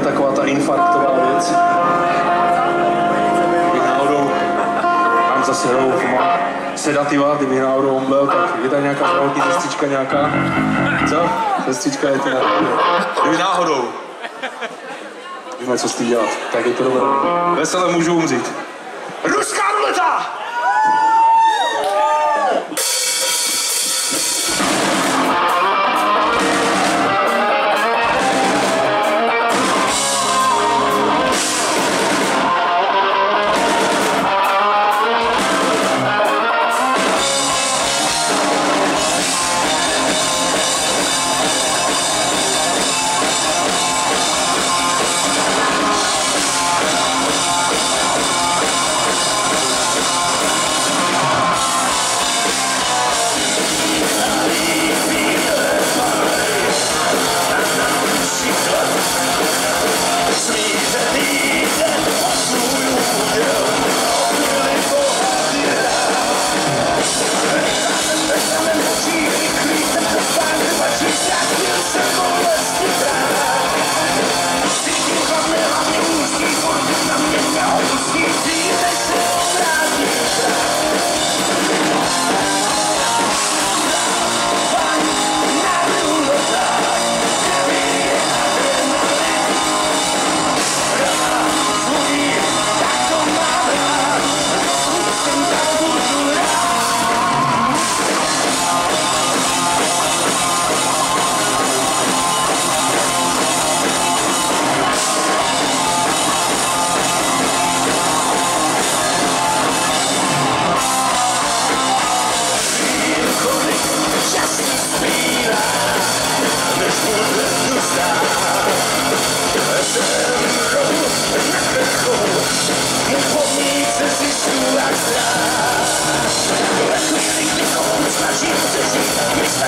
bude taková ta infarktová věc. Kdybych náhodou, mám zase mám sedativa, kdybych náhodou omlel, tak je tady nějaká zdravotní sestřička nějaká? Co? Sestřička je nějaká. Kdyby náhodou. Víme, co s tím dělat. Tak je to dobré. Veselé můžu umřít. Ruská ruleta!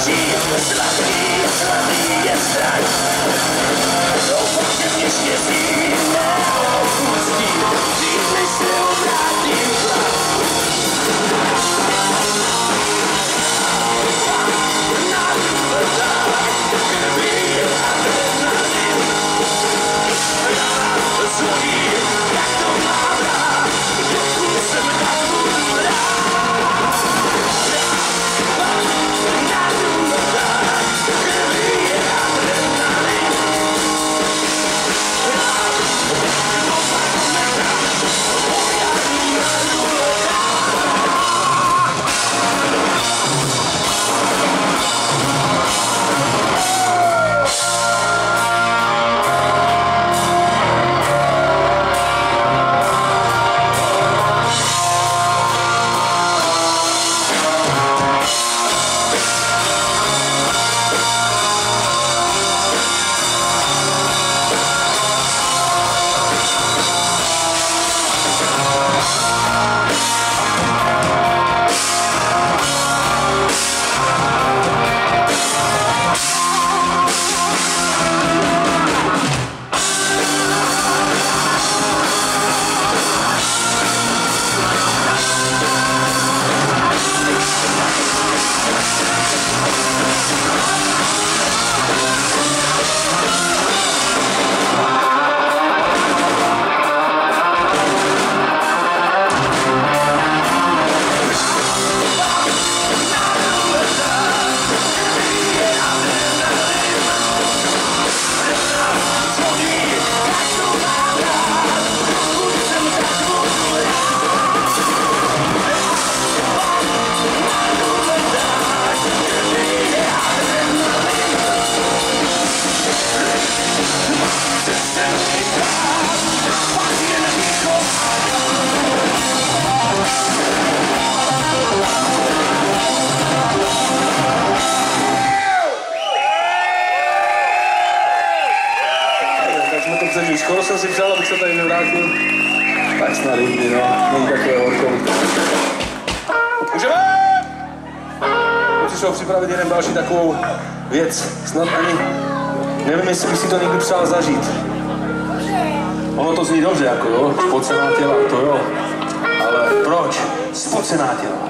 Tak připravit jeden další takovou věc. Snad ani nevím, jestli bych si to někdy přál zažít. Ono to zní dobře, jako jo, spocená těla, to jo. Ale proč spocená těla?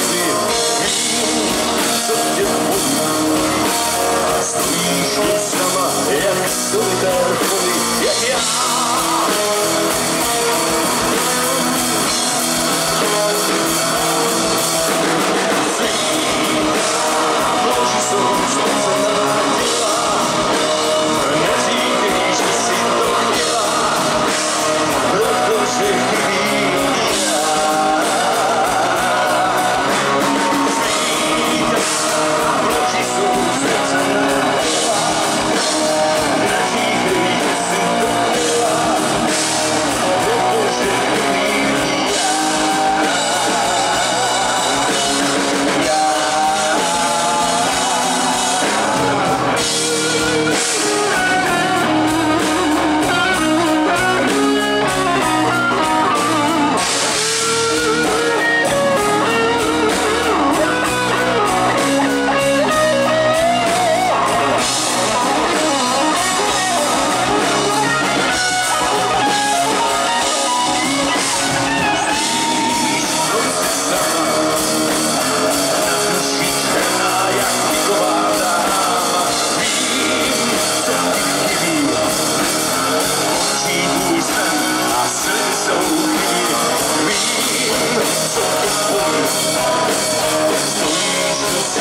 Стихом слова я суета.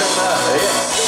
Đấy.